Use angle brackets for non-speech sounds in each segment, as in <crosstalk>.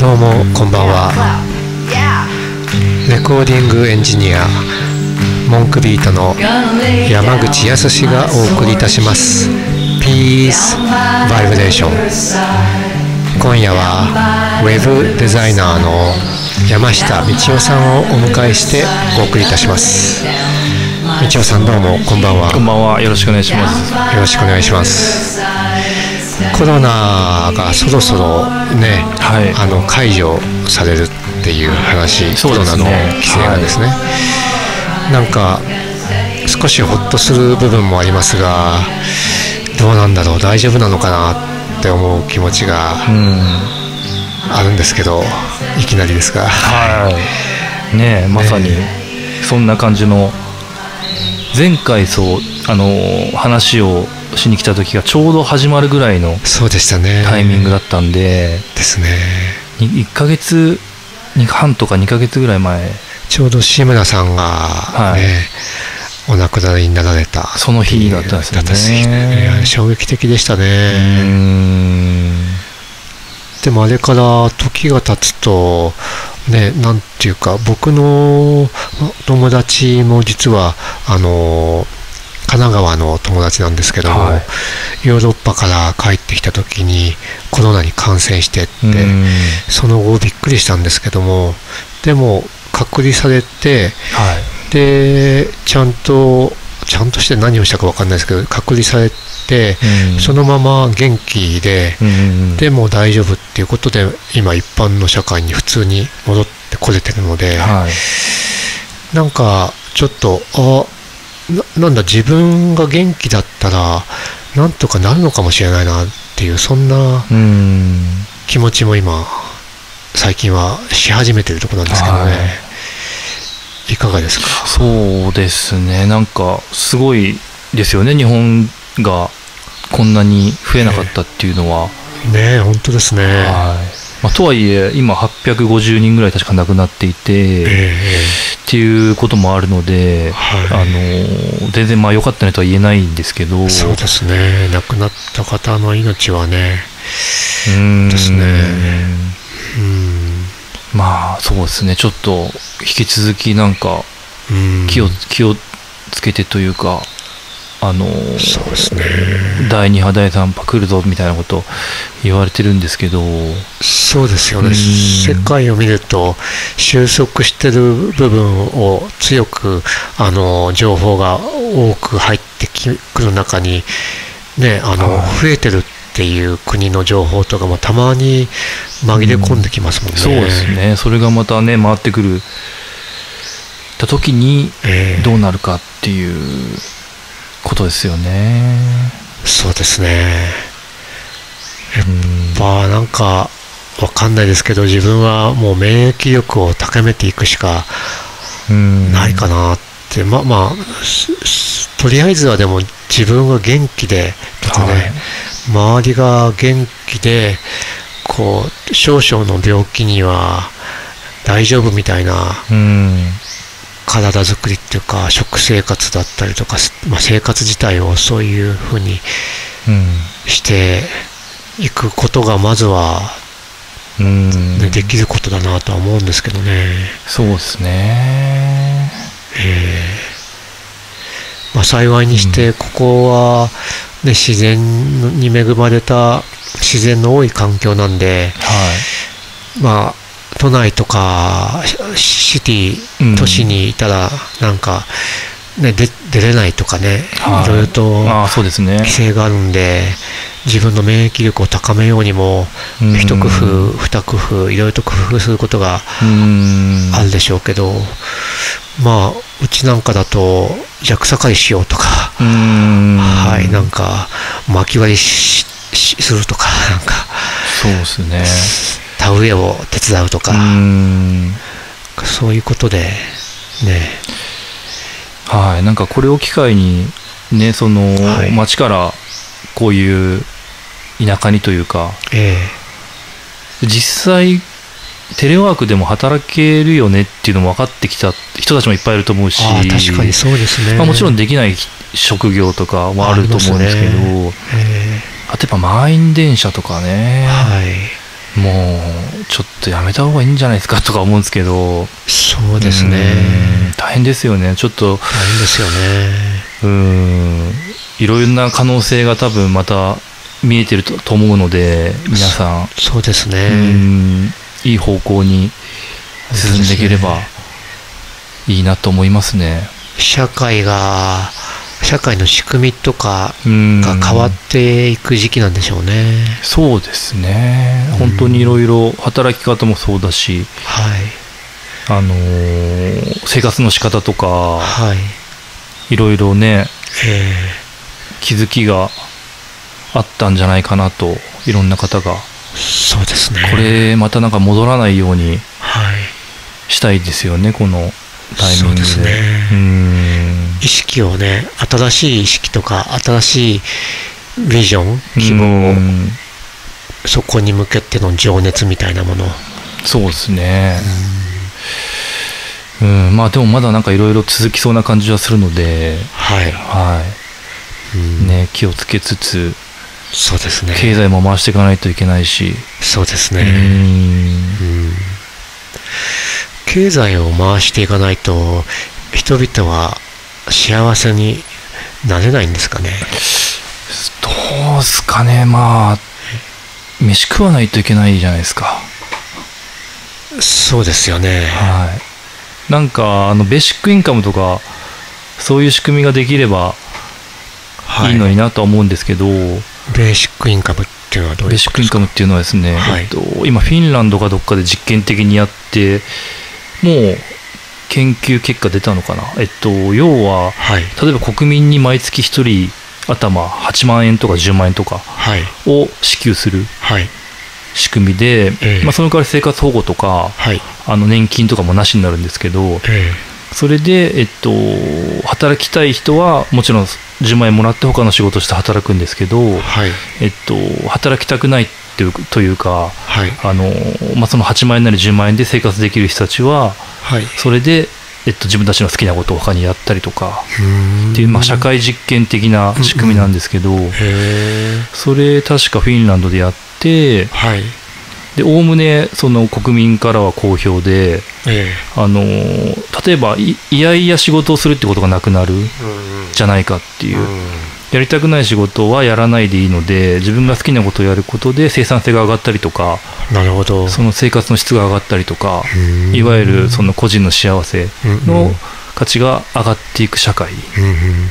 どうもこんばんは。レコーディングエンジニアモンクビートの山口康がお送りいたします。ピースバイブレーション今夜はウェブデザイナーの山下道夫さんをお迎えしてお送りいたします。道夫さんどうもこんばんは。こんばんは。よろしくお願いします。よろしくお願いしますコロナがそろそろね、はい、あの解除されるっていう話、コロナの規制がですね、はい、なんか少しほっとする部分もありますがどうなんだろう大丈夫なのかなって思う気持ちがあるんですけどいきなりですが、はい、ねまさにそんな感じの前回そうあの話をしに来た時がちょうど始まるぐらいのそうでしたね。タイミングだったんでですね。1か月半とか2か月ぐらい前ちょうど志村さんが、ね、はい、お亡くなりになられたその日だったんですね。衝撃的でしたね。でもあれから時が経つとねなんていうか僕の友達も実はあの神奈川の友達なんですけども、はい、ヨーロッパから帰ってきた時にコロナに感染してってその後びっくりしたんですけどもでも隔離されて、はい、でちゃんとちゃんとして何をしたか分かんないですけど隔離されて、そのまま元気で、でも大丈夫っていうことで今一般の社会に普通に戻ってこれてるので、はい、なんかちょっとあなんだ自分が元気だったらなんとかなるのかもしれないなっていうそんな気持ちも今最近はし始めてるとこなんですけどね、はい、いかがですか？そうですね。なんかすごいですよね。日本がこんなに増えなかったっていうのは、ね本当ですね、はいまあ、とはいえ今850人ぐらい確か亡くなっていて、えー、っていうこともあるので、はい、あの全然まあ良かったねとは言えないんですけど。そうですね。亡くなった方の命はね。うん。ですね。うん。まあそうですね。ちょっと引き続きなんか気を気をつけてというかあのそうですね。第2波第3波来るぞみたいなこと言われてるんですけど。そうですよね。世界を見ると収束してる部分を強くあの情報が多く入ってくる中にねあの増えてるっていう国の情報とかもたまに紛れ込んできますもんね、うん、そうですね。それがまたね回ってくる。た時にどうなるかっていう、えーことですよね。そうですね。やっぱなんかわかんないですけど自分はもう免疫力を高めていくしかないかなって。まあまあとりあえずはでも自分が元気でとかね、はい、周りが元気でこう少々の病気には大丈夫みたいな体づくりっていうか食生活だったりとか、まあ、生活自体をそういうふうにしていくことがまずは、ね、できることだなとは思うんですけどね。そうですね。えー、まあ、幸いにしてここは、ね、自然に恵まれた自然の多い環境なんで、はい、まあ都内とかシティ、都市にいたらなんか、ね、出出れないとかね、はい、ろいろと規制があるんで自分の免疫力を高めようにも一工夫二工夫いろいろと工夫することがあるでしょうけどまあうちなんかだと弱さかりしようとかはいなんか巻き割りするとかなんか。そうですね田植えを手伝うとかそういうことでね。はい。なんかこれを機会にねその、はい、町からこういう田舎にというか、えー、実際テレワークでも働けるよねっていうのも分かってきた人たちもいっぱいいると思うし確かにそうですね、まあ、もちろんできない職業とかもあると思うんですけどあ、ね。えー、あとやっぱ満員電車とかね、はいもうちょっとやめた方がいいんじゃないですかとか思うんですけど。そうですね。大変ですよね。ちょっと。大変ですよね。うん。いろいろな可能性が多分また見えてると思うので皆さん。そうですね。いい方向に進んでいければいいなと思いますね。社会が社会の仕組みとかが変わっていく時期なんでしょうね。うそうですね。本当にいろいろ働き方もそうだし、はい。あのー、生活の仕方とか、はい。いろいろね、えー、気づきがあったんじゃないかなと、いろんな方が。そうですね。これ、またなんか戻らないようにはい。したいですよね、このタイミングで。そうですね。うん意識をね新しい意識とか新しいビジョン希望そこに向けての情熱みたいなもの。そうですね。うん。まあでもまだなんかいろいろ続きそうな感じはするので。はい。はい。ね気をつけつつそうですね。経済も回していかないといけないし。そうですね。うん。経済を回していかないと人々は幸せになれないんですかね？どうすかね。まあ飯食わないといけないじゃないですか。そうですよね。はい。なんかあのベーシックインカムとかそういう仕組みができればい。いのになとは思うんですけど、はい、ベーシックインカムっていうのはどういうことですか？ベーシックインカムっていうのはですね、はい、えっと、今フィンランドがどっかで実験的にやってもう研究結果出たのかな、えっと、要は、はい、例えば国民に毎月1人頭8万円とか10万円とかを支給する仕組みで、はい、まあ、その代わり生活保護とか、はい、あの年金とかもなしになるんですけど、えー、それで、えっと、働きたい人はもちろん10万円もらって他の仕事して働くんですけど、えっと、働きたくないっていうとい。うか、あのまあ、その8万円なり10万円で生活できる人たちははい、それで、えっと、自分たちの好きなことを他にやったりとかっていう、まあ、社会実験的な仕組みなんですけど、うんうん、それ確かフィンランドでやって、はい、でおおむねその国民からは好評で、えー、あの例えばいやいや仕事をするってことがなくなるじゃないかっていう。やりたくない仕事はやらないでいいので自分が好きなことをやることで生産性が上がったりとかなるほど。その生活の質が上がったりとかいわゆるその個人の幸せの価値が上がっていく社会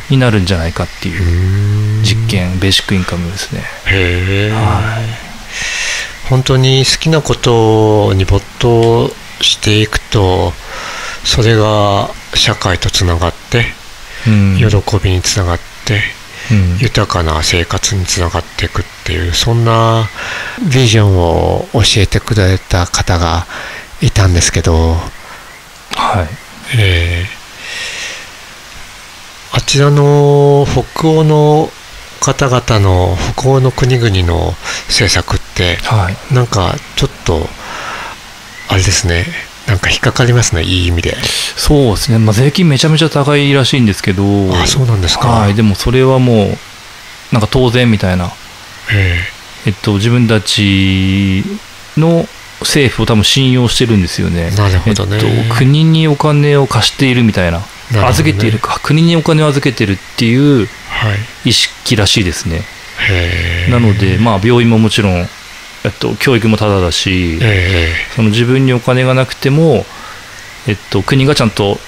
になるんじゃないかっていう実験ベーシックインカムですね。へはい。本当に好きなことに没頭していくとそれが社会とつながって喜びにつながって豊かな生活につながっていくっていうそんなビジョンを教えてくれた方がいたんですけど、はい。えー、あちらの北欧の方々の北欧の国々の政策って、はい、なんかちょっとあれですねなんか引っかかりますね、いい意味で。そうですね、まあ、税金めちゃめちゃ高いらしいんですけど、あそうなんですか、はい、でもそれはもう、なんか当然みたいな、ええ。っと、自分たちの政府を多分信用してるんですよね。なるほどね、えっと、国にお金を貸しているみたいな、なね、預けているか、国にお金を預けてるっていう意識らしいですね。はい、なので、まあ、病院ももちろんえっと、教育もただだし、えー、その自分にお金がなくても、えっと、国がちゃんと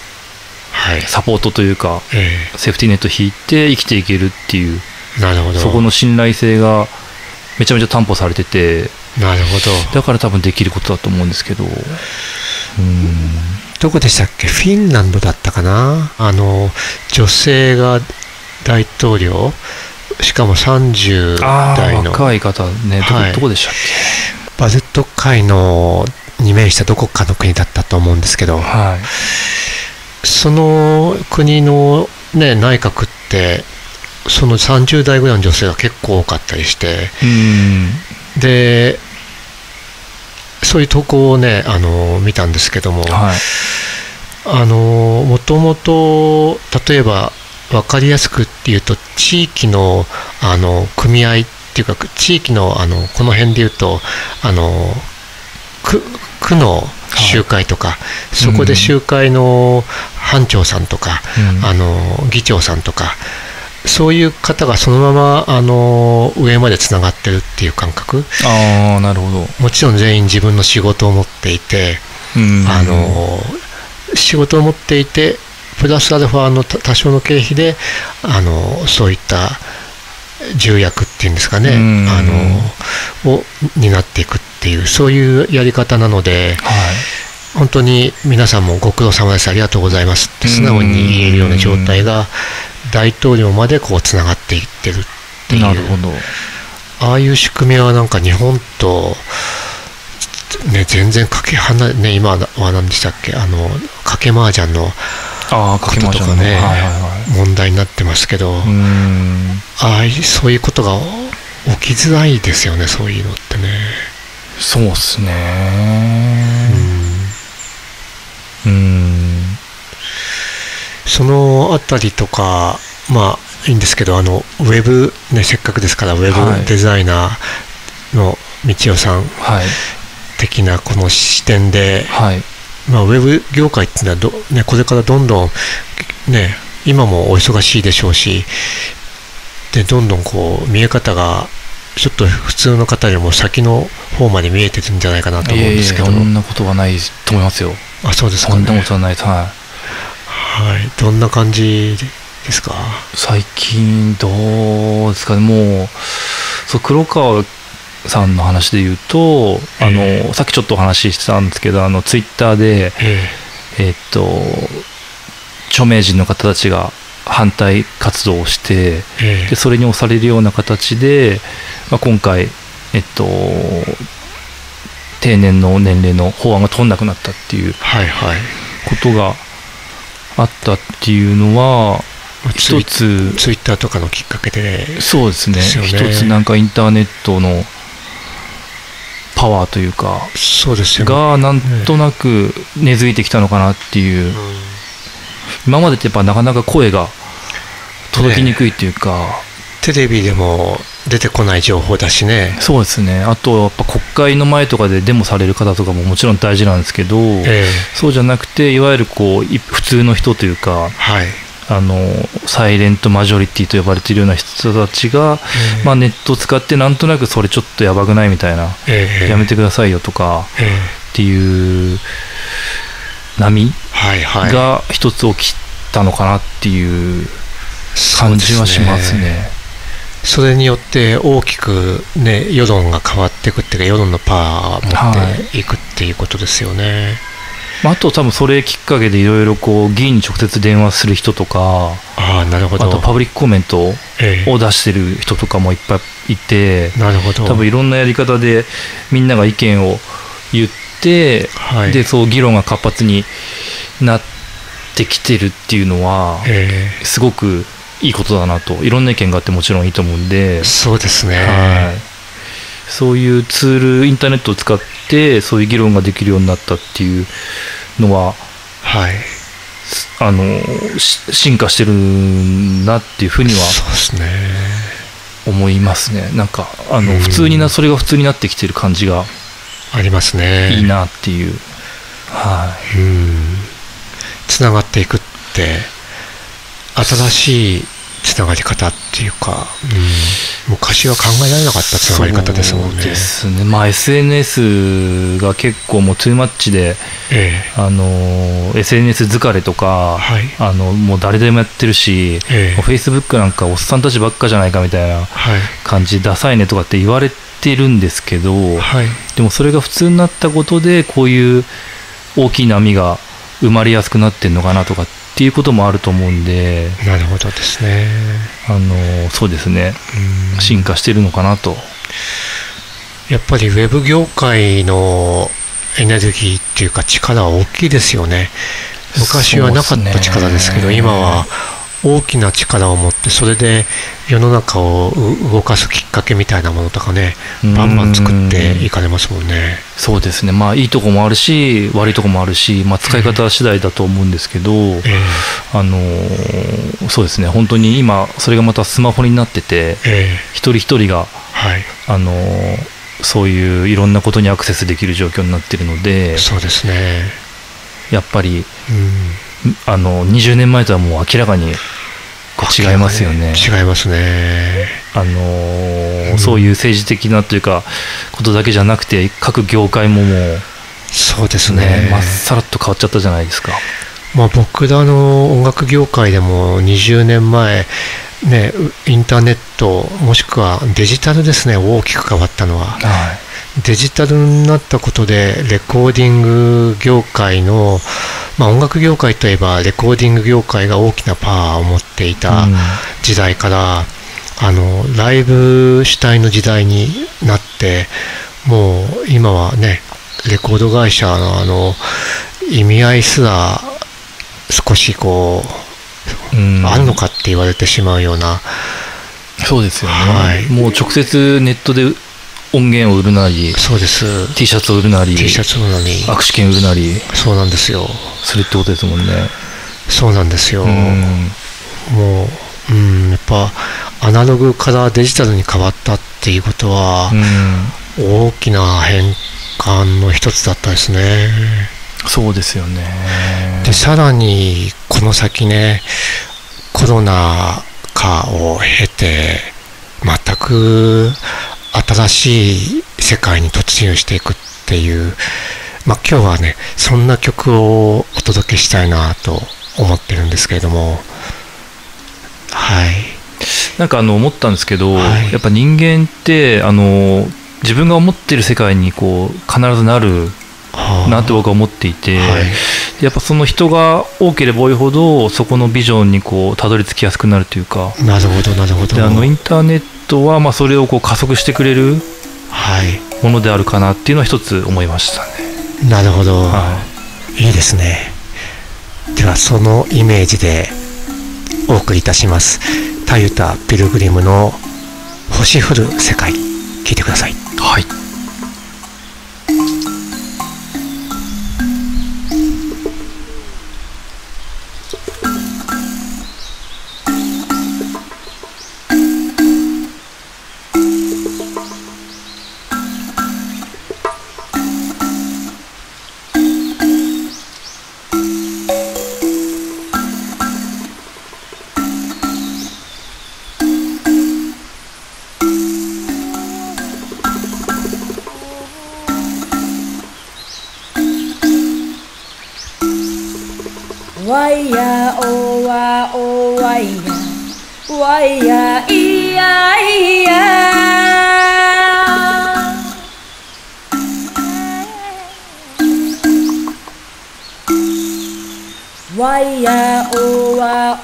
サポートというか、はいえ。ー、セーフティーネット引いて生きていけるっていうなるほど。そこの信頼性がめちゃめちゃ担保されててなるほど。だから多分できることだと思うんですけど。うん。どこでしたっけ？フィンランドだったかな？あの女性が大統領？しかも30代の若い方ね。どこはい、どこでしたっけ？バゼット海のに面したどこかの国だったと思うんですけど、はい、その国の、ね、内閣ってその30代ぐらいの女性が結構多かったりしてでそういう投稿をねあの見たんですけども、はい、あのもともと例えば分かりやすくっていうと地域のあの組合っていうか地域のあのこの辺でいうとあの区区の集会とか、はい、そこで集会の班長さんとか、うん、あの議長さんとかそういう方がそのままあの上までつながってるっていう感覚。あなるほど。もちろん全員自分の仕事を持っていて、うん、あの仕事を持っていてプラスアルファの多少の経費であのそういった重役っていうんですかね、うん、あのを担っていくっていうそういうやり方なので、はい、本当に皆さんもご苦労様です。ありがとうございますって素直に言えるような状態が大統領までこうつながっていってるっていう。なるほど。ああいう仕組みはなんか日本とね、全然かけ離ね今は何でしたっけ？あのかけ麻雀のこととかね、はいはいはい、問題になってますけどああそういうことが起きづらいですよねそういうのってね。そうっすね。うん。そのあたりとかまあいいんですけどあのウェブ、ね、せっかくですからウェブデザイナーの道代さん、はい、的なこの視点で、はい、まあ、ウェブ業界っていうのはど、ね、これからどんどん、ね、今もお忙しいでしょうしでどんどんこう見え方がちょっと普通の方よりも先の方まで見えてるんじゃないかなと思うんですけど、そんなことはないと思いますよ。あそうですか、ね、そんなことはないですはい、はい、どんな感じですか？最近どうですかね。もうそう黒川さんの話で言うと、あのさっきちょっとお話ししてたんですけどあのツイッターで、えー、っと著名人の方たちが反対活動をして、でそれに押されるような形で、まあ、今回、えっと、定年の年齢の法案が通んなくなったっていうことがあったっていうのは、一つツイッターとかのきっかけでそうですね。一つなんかインターネットのパワーというかそうですよ、ね、がなんとなく根付いてきたのかなっていう、うん、今までってやっぱなかなか声が届きにくいっていうか、ね、テレビでも出てこない情報だしね。そうですね。あとやっぱ国会の前とかでデモされる方とかももちろん大事なんですけど、えー、そうじゃなくていわゆるこう普通の人というか、はい、あのサイレントマジョリティと呼ばれているような人たちが、えー、まあ、ネットを使ってなんとなくそれちょっとやばくないみたいな、えー、やめてくださいよとか、えー、っていう波が一つ起きたのかなっていう感じはしますね。それによって大きく、ね、世論が変わっていくっていうか世論のパワーを持っていくっていうことですよね。はいまあ、あと多分それきっかけでいろいろこう議員に直接電話する人とかあなるほど。あとパブリックコメントを出してる人とかもいっぱいいて、なるほど。多分いろんなやり方でみんなが意見を言って、はい、でそう議論が活発になってきてるっていうのは、すごくいいことだなと。いろんな意見があってもちろんいいと思うんで。そうですね、はい、そういうツールインターネットを使ってそういう議論ができるようになったっていうのは、はい、あの進化してるなっていうふうには思いますね。なんかあの普通になそれが普通になってきてる感じがありますね。いいなっていう。はい。つながっていくって新しいつながり方っていうか、うん、昔は考えられなかったつながり方ですもんね。ですね。まあ SNS が結構もうトゥーマッチで、ええ、あの SNS 疲れとか、はい、あのもう誰でもやってるし、ええ、Facebook なんかおっさんたちばっかじゃないかみたいな感じ、はい、ダサいねとかって言われてるんですけど、はい、でもそれが普通になったことでこういう大きい波が生まれやすくなってるのかなとかっていうこともあると思うんでなるほどですね。あのそうですね。進化してるのかなと。やっぱりウェブ業界のエネルギーっていうか力は大きいですよね。昔はなかった力ですけど、ね、今は大きな力を持ってそれで世の中を動かすきっかけみたいなものとかねバンバン作っていかれますもんね。そうですね。まあいいとこもあるし悪いとこもあるし、まあ、使い方次第だと思うんですけど、えー、あのそうですね。本当に今それがまたスマホになってて、えー、一人一人が、はい、あのそういういろんなことにアクセスできる状況になってるのでそうですね。やっぱり、うんあの20年前とはもう明らかに違いますよね。違いますね。あのーうん、そういう政治的なというかことだけじゃなくて各業界ももうそうですね。まっさらっと変わっちゃったじゃないですか。まあ僕らの音楽業界でも20年前ねインターネットもしくはデジタルですね大きく変わったのは。はいデジタルになったことでレコーディング業界のまあ、音楽業界といえばレコーディング業界が大きなパワーを持っていた時代から、あのライブ主体の時代になってもう今はねレコード会社のあの意味合いすら少しこう、うん、あるのかって言われてしまうような。そうですよね、はい、もう直接ネットで音源を売るなりそうです。T シャツを売るなり T シャツを売るなり握手券売るなり。そうなんですよ。するってことですもんね。そうなんですよ、うもううんやっぱアナログからデジタルに変わったっていうことは、大きな変換の一つだったですね。そうですよね。でさらにこの先ねコロナ禍を経て全く新しい世界に突入していくっていう、まあ、今日はねそんな曲をお届けしたいなと思ってるんですけれども。はい。なんかあの思ったんですけど、はい、やっぱ人間ってあの自分が思ってる世界にこう必ずなるなって僕は思っていて、はい、やっぱその人が多ければ多いほどそこのビジョンにこうたどり着きやすくなるというか。なるほどなるほど。であのインターネットはまあそれをこう加速してくれるものであるかなっていうのは一つ思いましたね。なるほど、はい、いいですね。ではそのイメージでお送りいたします「タユタ・ピルグリムの星降る世界」聞いてください。はい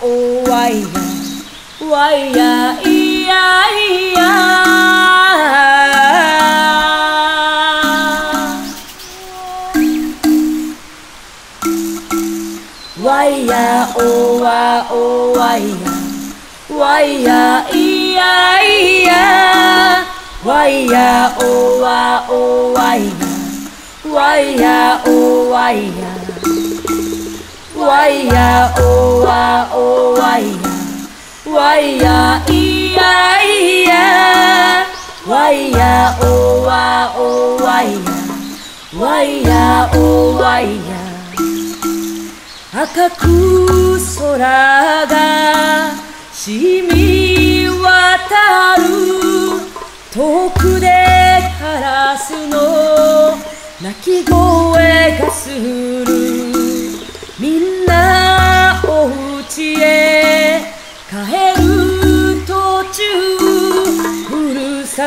ô quay ya quay ya ia ia. Quay ya ô wa ô quay ya quay ya ia ia. Quay ya ô wa ô quay ya quay ya ô quay ya わいやおわおわいやわいやいやいやわいやおわおわいやわいやおわいや赤く空が染み渡る遠くでカラスの鳴き声がする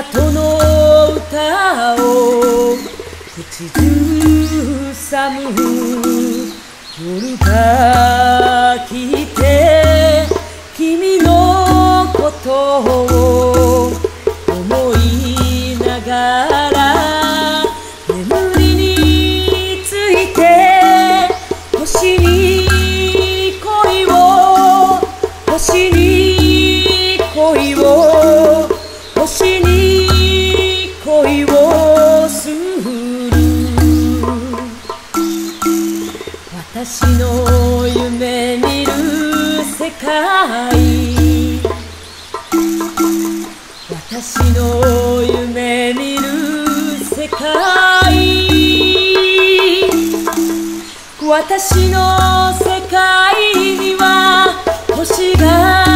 里の歌を口ずさむ夜がい。私の夢見る世界。私の世界には星が。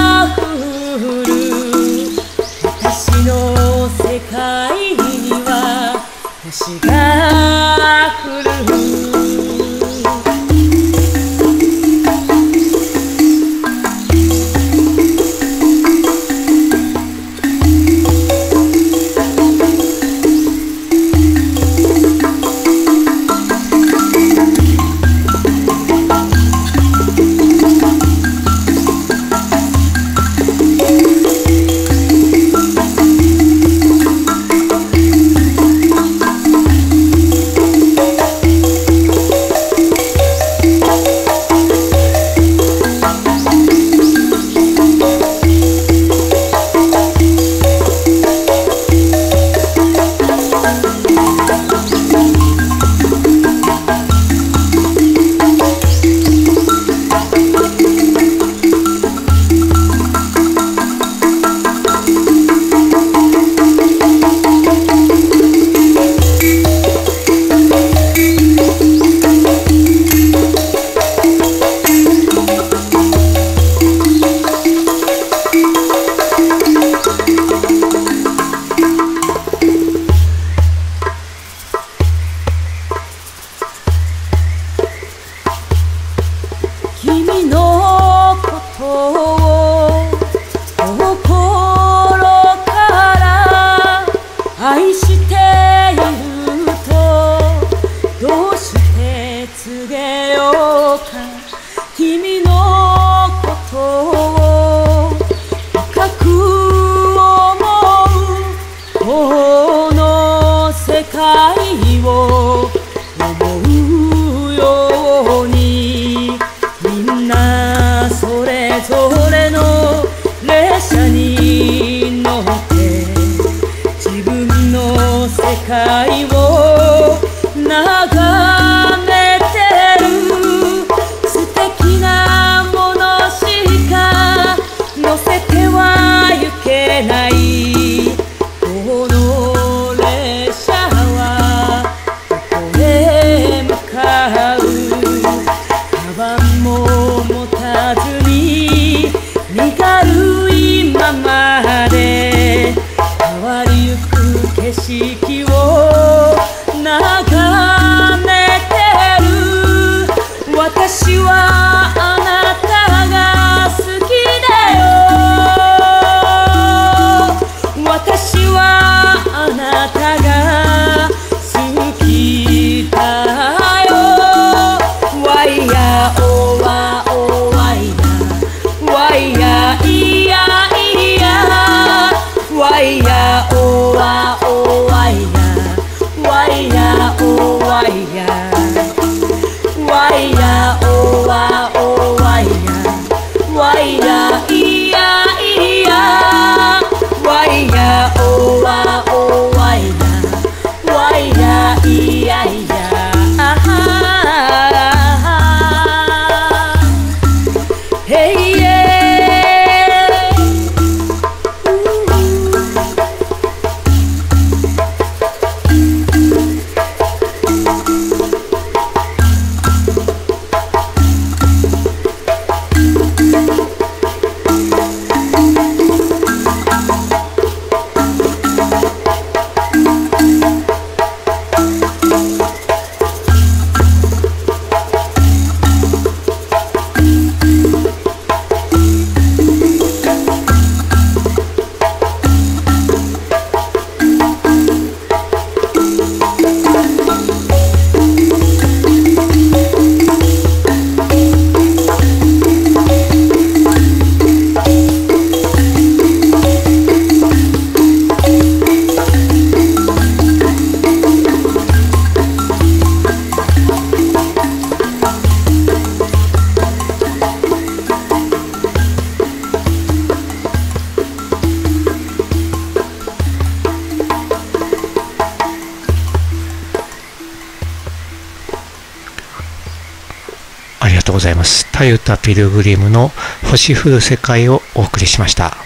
います。タユタピルグリムの星降る世界をお送りしました。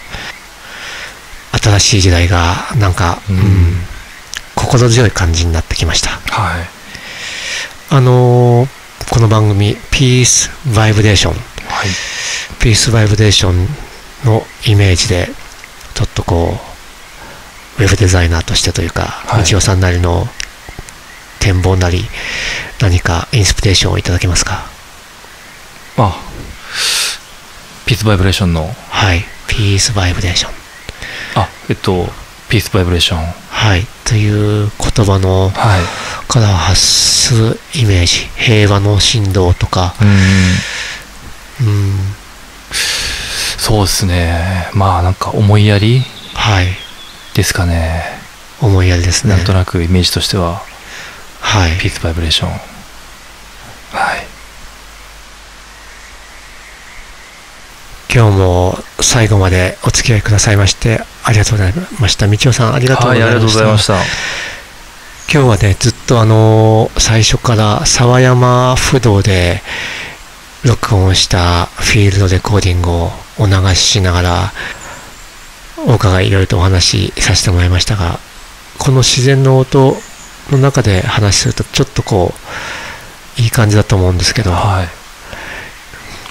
新しい時代がなんか、うん、うん、心強い感じになってきました。はい。あのー、この番組、ピースバイブレーション。はい。ピースバイブレーションのイメージで、ちょっとこう、ウェブデザイナーとしてというか、はい、道夫さんなりの展望なり、何かインスピレーションをいただけますか？あピースバイブレーションの。はいピースバイブレーションあえっとピースバイブレーションはいという言葉の、はい、から発するイメージ。平和の振動とか。うん。うん。そうですね。まあなんか思いやりはい。ですかね。思いやりですね。なんとなくイメージとしては。はい。ピースバイブレーションはい今日も最後までお付き合いくださいましてありがとうございました。道夫さんありがとうございました。はい、した。今日はね、ずっとあの、最初から沢山不動で録音したフィールドレコーディングをお流ししながら、お伺いいろいろとお話しさせてもらいましたが、この自然の音の中で話するとちょっとこう、いい感じだと思うんですけど、はい、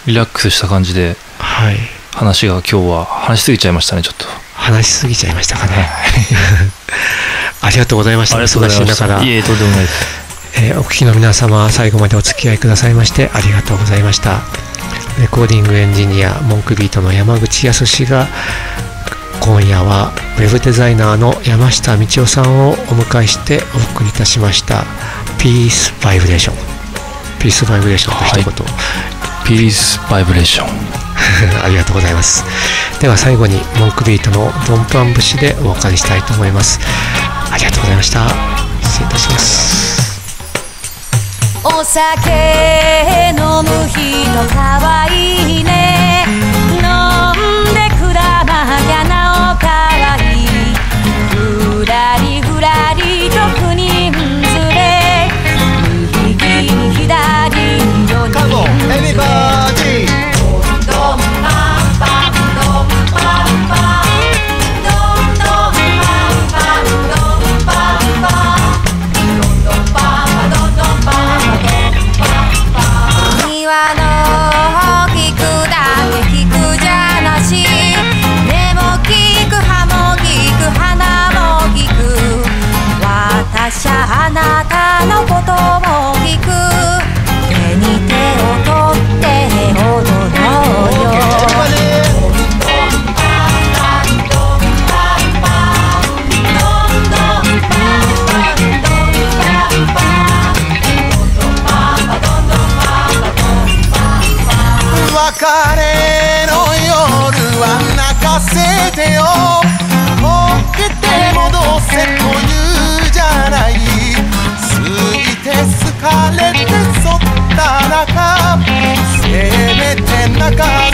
リラックスした感じで、はい、話が今日は話しすぎちゃいましたねちょっと。話しすぎちゃいましたかね、<laughs> ありがとうございました忙しい中いえとんでもないです、えー、お聞きの皆様最後までお付き合いくださいましてありがとうございました。レコーディングエンジニアモンクビートの山口康が今夜はウェブデザイナーの山下道夫さんをお迎えしてお送りいたしました。ピースバイブレーションピースバイブレーションと一言、はい、ピースバイブレーション <laughs> ありがとうございます。では最後にモンクビートのドンプアン節でお別れしたいと思います。ありがとうございました。失礼いたします。お酒飲む人かわいいね。別れの夜は泣かせてよ。持ってて戻せというじゃない。過いて好かれてそったらか。せめて中